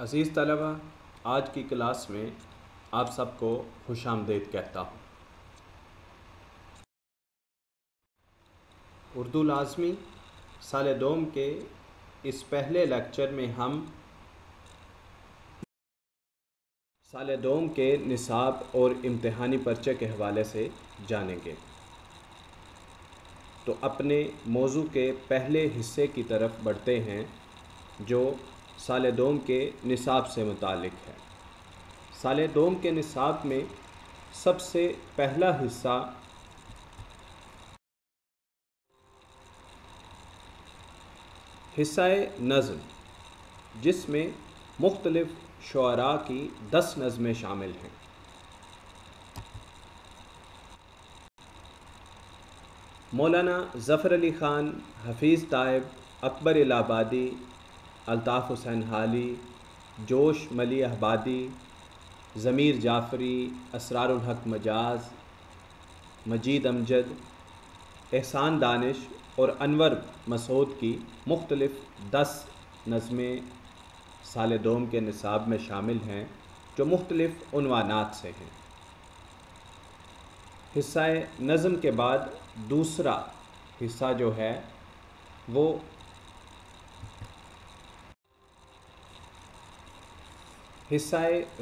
अज़ीज़ तलबा, आज की क्लास में आप सबको खुश आमदेद कहता हूँ। उर्दू लाजमी, साल दोम के इस पहले लेक्चर में हम साल दोम के निसाब और इम्तहानी पर्चे के हवाले से जानेंगे। तो अपने मौजू के पहले हिस्से की तरफ़ बढ़ते हैं, जो साल दोम के निसाब से मुतक़ है। साल दोम के निसाब में सबसे पहला हिस्सा हिस्सा नज़म, जिसमें मुख्तलिफ़ शुरा की दस नज़में शामिल हैं। मौलाना ज़फ़र अली ख़ान, हफीज़ तायब, अकबर इलाहाबादी अल्ताफ़ हुसैन हाली, जोश मली अहबादी, ज़मीर जाफ़री असरारहक मजाज, मजीद अमजद, एहसान दानिश और अनवर मसूद की मुख्तलिफ़ दस नज़में साल दोम के निसाब में शामिल हैं, जो मुख्तलिफ़ उनवानात से हैं। हिस्सा नज़म के बाद दूसरा हिस्सा जो है, वो हिस्सा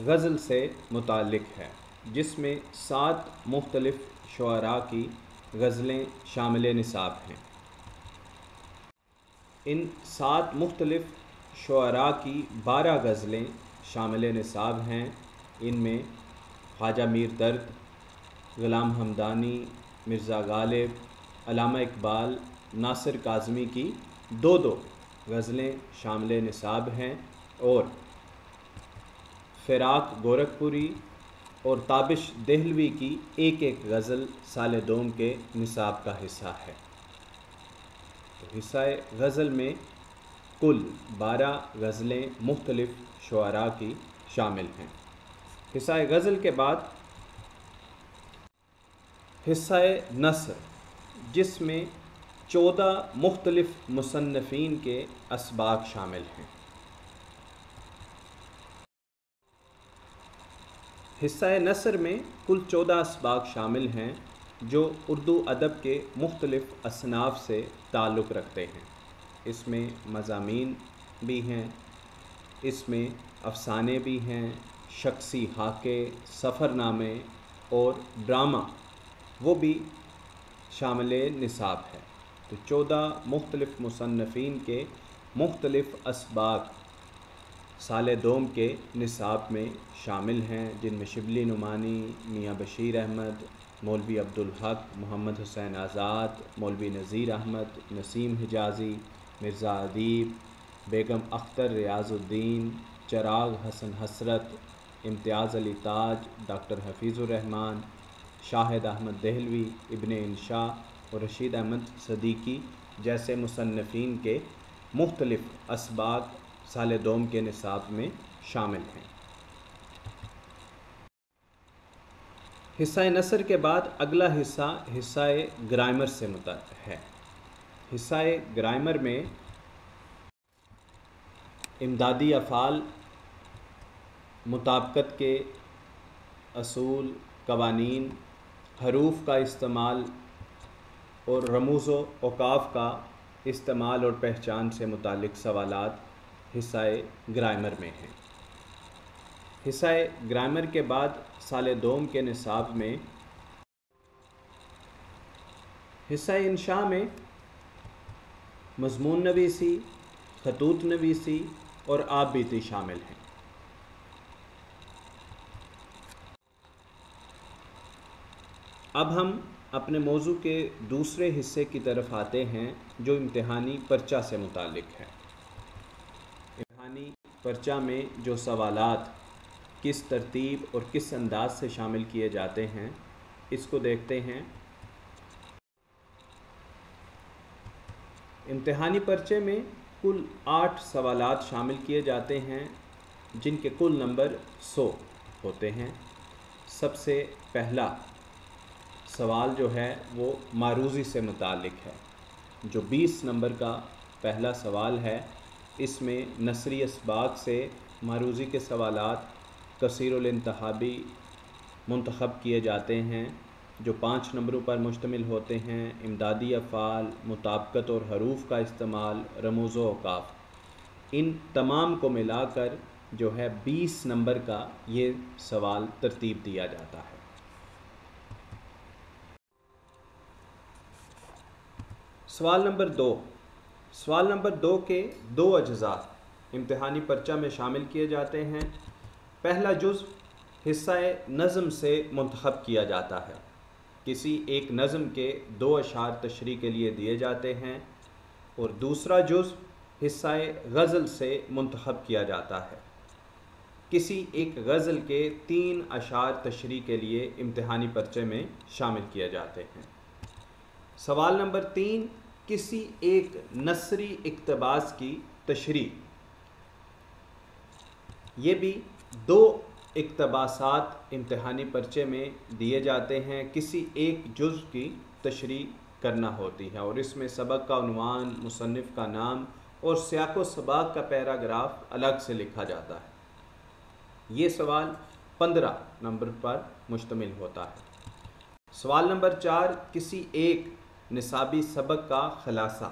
गज़ल से मुतक़ है, जिसमें सात मुख्तलफ़ शुरा की गज़लें शामिल निसाब हैं। इन सात मुख्तलफ़ शुरा की बारह गज़लें शामिल निसाब हैं। इनमें ख्वाजा मीर दर्द, ग़ुलाम हमदानी, मिर्ज़ा गालिब, अलामा इकबाल, नासिर काज़मी की दो दो गज़लें शामिल निसाब हैं और फ़िराक गोरखपुरी और ताबिश दहलवी की एक एक गज़ल साल दोम के निसाब का हिस्सा है। तो हिस्सा गज़ल में कुल बारह गज़लें मुख्तलिफ़ शुरा की शामिल हैं। हिस्सा गज़ल के बाद हिस्सा नसर, जिसमें चौदह मुख्तलिफ़ मुसन्फ़ीन के इसबाक शामिल हैं। हिस्सा नसर में कुल चौदह इसबाक शामिल हैं, जो उर्दू अदब के मुख्तलिफ़ असनाफ से ताल्लुक़ रखते हैं। इसमें मजामी भी हैं, इसमें अफसाने भी हैं, शख्सी हाके, सफ़रनामे और ड्रामा, वो भी शामिल निसाब है। तो चौदह मुख्तलिफ़ मुसन्फ़ीन के मुख्तलिफ़ इसबाक साल दोम के निसाब में शामिल हैं, जिनमें शिबली नुमानी मियाँ बशीर अहमद, मौलवी अब्दुल हक, मोहम्मद हुसैन आज़ाद, मौलवी नज़ीर अहमद, नसीम हिजाजी, मिर्ज़ा अदीब, बेगम अख्तर रियाज़ुद्दीन, चराग हसन हसरत, इम्तियाज़ अली ताज, डॉक्टर हफीज़ुररहमान शाहिद अहमद दहलवी, इबन इंशा और रशीद अहमद सदीकी जैसे मुसन्फ़ीन के मुख्तलिफ़ इसबाक साल दोम के निसाब में शामिल हैं। हिस्सा नसर के बाद अगला हिस्सा हिस्सा ग्रामर से मुत है। हिस्सा ग्रामर में इमदादी अफ़ाल, मुताबकत के असूल, कवानीन, हरूफ का इस्तेमाल और रमूज़ अवकाफ़ का इस्तेमाल और पहचान से मुतक़ सवाल हिस्सा ग्रामर में हैं। हिस्सा ग्रामर के बाद साल दोम के निसाब में हिस्सा इंशा में मजमून नवीसी, खतूत नवीसी और आप बीती शामिल हैं। अब हम अपने मौजू के दूसरे हिस्से की तरफ़ आते हैं जो इम्तहानी पर्चा से मुतक़ है। पर्चा में जो सवालात किस तरतीब और किस अंदाज से शामिल किए जाते हैं, इसको देखते हैं। इम्तहानी पर्चे में कुल आठ सवालात शामिल किए जाते हैं, जिनके कुल नंबर सौ होते हैं। सबसे पहला सवाल जो है, वो मारूज़ी से मुतक़ है, जो 20 नंबर का पहला सवाल है। इसमें नसरी इसबाक से मारूजी के सवालात कसीरतहाबी मंतखब किए जाते हैं, जो पाँच नंबरों पर मुश्तमिल होते हैं, इमदादी अफ़ाल, मुताबकत और हरूफ का इस्तेमाल, रमूज़ अवकाफ़ इन तमाम को मिलाकर जो है बीस नंबर का ये सवाल तरतीब दिया जाता है। सवाल नंबर दो सवाल नंबर दो के दो अज्जा इम्तहानी पर्चा में शामिल किए जाते हैं। पहला जुज़, हिस्सा नज़म से मंतखब किया जाता है। किसी एक नज़म के दो अशार तशरी के लिए दिए जाते हैं और दूसरा जुज़, हिस्सा गज़ल से मंतखब किया जाता है। किसी एक गज़ल के तीन अशार तशरी के लिए इम्तहानी पर्चे में शामिल किए जाते हैं। सवाल नंबर तीन किसी एक नसरी इकतबास की तशरी ये भी दो इकतबासात इम्तहानी पर्चे में दिए जाते हैं। किसी एक जुज़ की तशरी करना होती है और इसमें सबक का उनवान मुसनफ़ का नाम और सियाको सबाक का पैराग्राफ अलग से लिखा जाता है। ये सवाल पंद्रह नंबर पर मुश्तमिल होता है। सवाल नंबर चार, किसी एक निसाबी सबक का ख़लासा।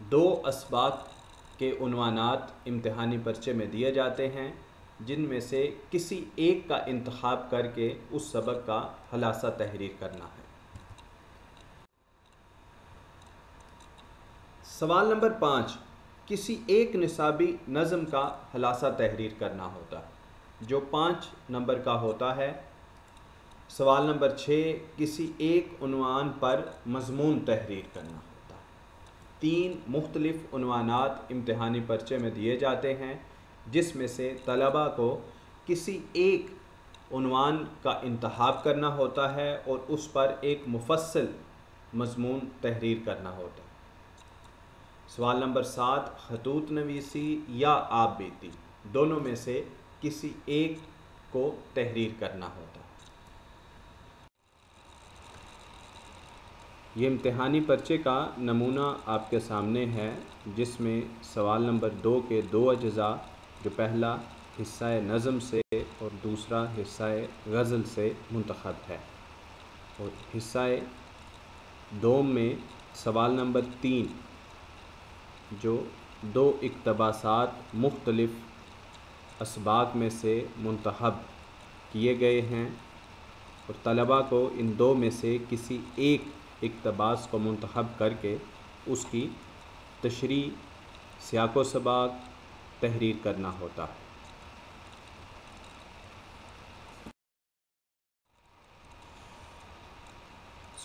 दो इसबाक के उनवानात इम्तहानी पर्चे में दिए जाते हैं, जिनमें से किसी एक का इंतखब करके उस सबक का खलासा तहरीर करना है। सवाल नंबर पाँच, किसी एक निसाबी नज़म का खलासा तहरीर करना होता है जो पाँच नंबर का होता है सवाल नंबर छः किसी एक उनवान पर मजमून तहरीर करना होता। है तीन मुख्तलिफ़ इम्तहानी पर्चे में दिए जाते हैं, जिसमें से तलबा को किसी एक उनवान का इंतखब करना होता है और उस पर एक मुफसल मजमून तहरीर करना होता। है सवाल नंबर सात, खतूत नवीसी या आप बीती, दोनों में से किसी एक को तहरीर करना होता। है ये इम्तहानी पर्चे का नमूना आपके सामने है, जिसमें सवाल नंबर दो के दो अज्जा, जो पहला हिस्सा नज़म से और दूसरा हिस्सा गज़ल से मंतखब है। और हिस्सा दो में सवाल नंबर तीन, जो दो इकतबासात मुख्तलफ़ इसबाक में से मंतखब किए गए हैं, और तलबा को इन दो में से किसी एक इकतबास को मंतखब करके उसकी तशरी सियाको सबाक तहरीर करना होता है।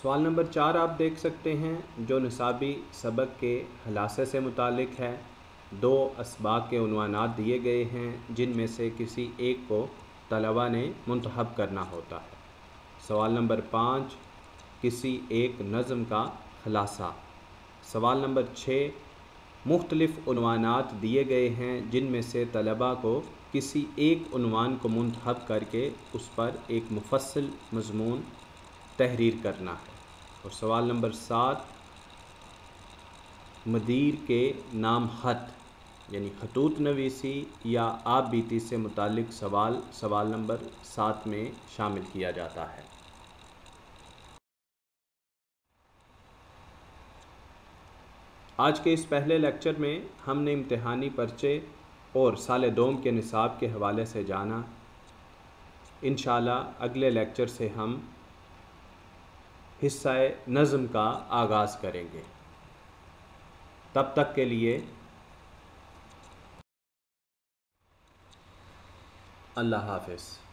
सवाल नंबर चार आप देख सकते हैं, जो नसाबी सबक के हलासे से मुतक है। दो इसबाक के उनवानात दिए गए हैं, जिनमें से किसी एक को तलबा ने मंतखब करना होता है। सवाल नंबर पाँच किसी एक नज़म का ख़लासा। सवाल नंबर छः, मुख्तलिफ़ उनवानात दिए गए हैं जिनमें से तलबा को किसी एक उनवान को मंतखब करके उस पर एक मुफसल मजमून तहरीर करना है। और सवाल नंबर सात, मदीर के नाम ख़त, यानी खतूत नवीसी या आप बीती से मुतल सवाल सवाल नंबर सात में शामिल किया जाता है। आज के इस पहले लेक्चर में हमने इम्तहानी पर्चे और साल दोम के निसाब के हवाले से जाना। इन अगले लेक्चर से हम हिस्सा नज़म का आगाज़ करेंगे। तब तक के लिए अल्लाह हाफिज़।